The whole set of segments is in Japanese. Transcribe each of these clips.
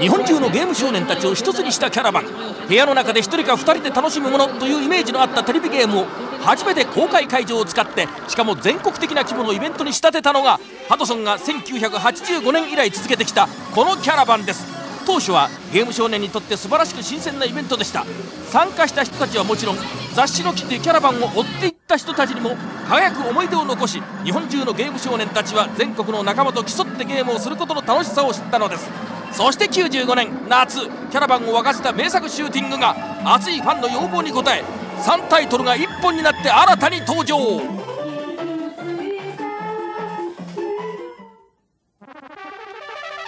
日本中のゲーム少年たちを一つにしたキャラバン。部屋の中で1人か2人で楽しむものというイメージのあったテレビゲームを初めて公開会場を使ってしかも全国的な規模のイベントに仕立てたのがハドソンが1985年以来続けてきたこのキャラバンです。当初はゲーム少年にとって素晴らしく新鮮なイベントでした。参加した人たちはもちろん雑誌の記事でキャラバンを追っていった人たちにも輝く思い出を残し日本中のゲーム少年たちは全国の仲間と競ってゲームをすることの楽しさを知ったのです。そして95年夏キャラバンを沸かせた名作シューティングが熱いファンの要望に応え3タイトルが1本になって新たに登場。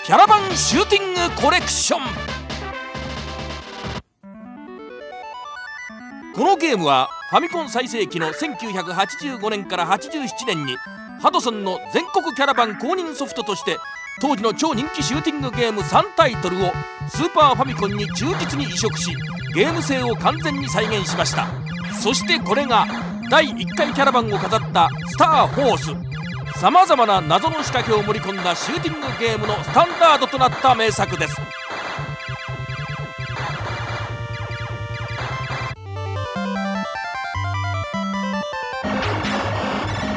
キャラバンシューティングコレクション。このゲームはァミコン最盛期の1985年から87年にハドソンの全国キャラバン公認ソフトとして当時の超人気シューティングゲーム3タイトルをスーパーファミコンに忠実に移植しゲーム性を完全に再現しました。そしてこれが第1回キャラバンを飾ったスター・フォース。さまざまな謎の仕掛けを盛り込んだシューティングゲームのスタンダードとなった名作です。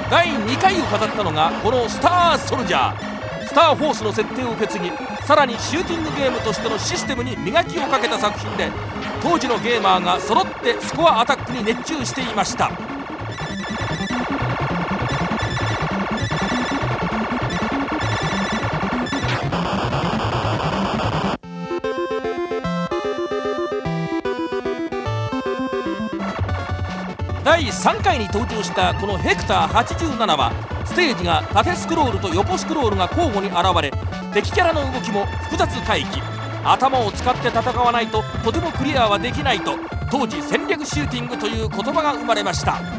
第2回を飾ったのがこのスター・ソルジャー。スター・フォースの設定を受け継ぎさらにシューティングゲームとしてのシステムに磨きをかけた作品で当時のゲーマーが揃ってスコアアタックに熱中していました。第3回に登場したこのヘクター87はステージが縦スクロールと横スクロールが交互に現れ敵キャラの動きも複雑回帰。頭を使って戦わないととてもクリアはできないと当時戦略シューティングという言葉が生まれました。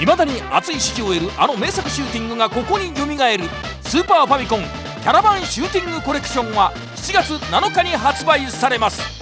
いまだに熱い支持を得るあの名作シューティングがここによみがえる。スーパーファミコンキャラバンシューティングコレクションは7月7日に発売されます。